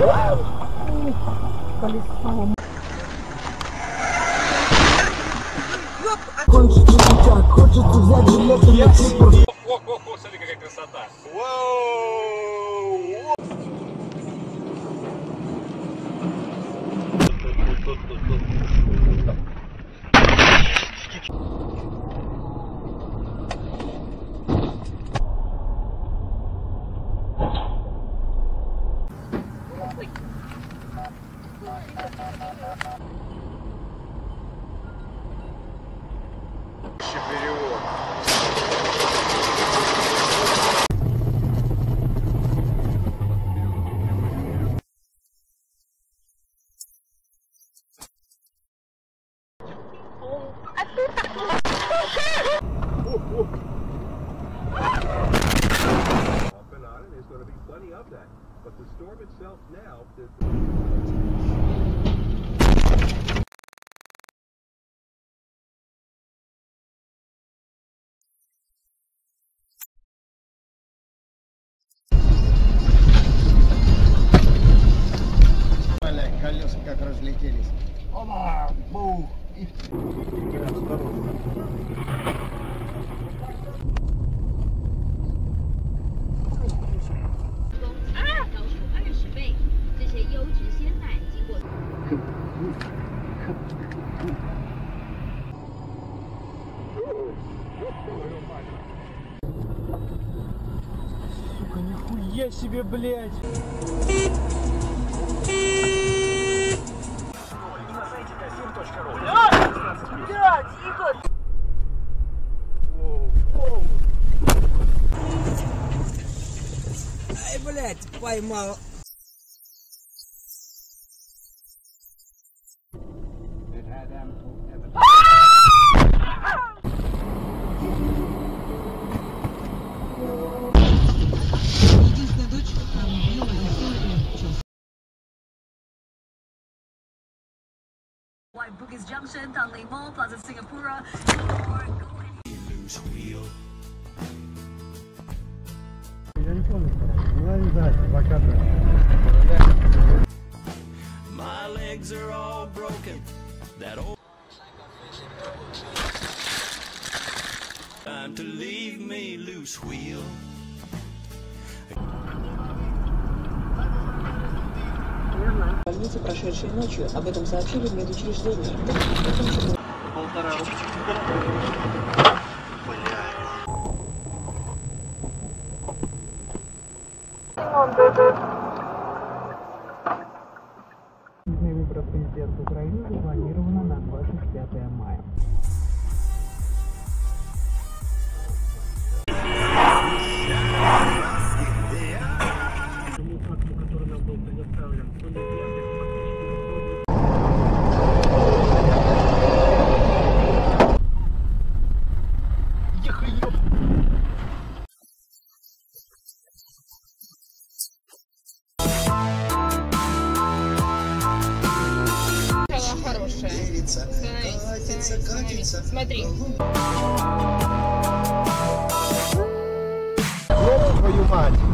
О-о-о, смотри, какая красота. off and on, and there's going to be plenty of that. But the storm itself now, the- колеса как разлетелись. Оба! Бух! И... Осторожно. Я себе, блядь! Ай, блядь, поймал. White Bugis Junction, Tangley Mall, Plaza Singapura. Я не помню, ну, не знаю, два кадра. My legs are all broken. That old time to leave me loose wheel. больницы, прошедшей ночью. Об этом сообщили в медучреждении. Выборов президента Украины запланировано на 25 мая. Хорошая. Становись, становись. Смотри. Ёб твою мать!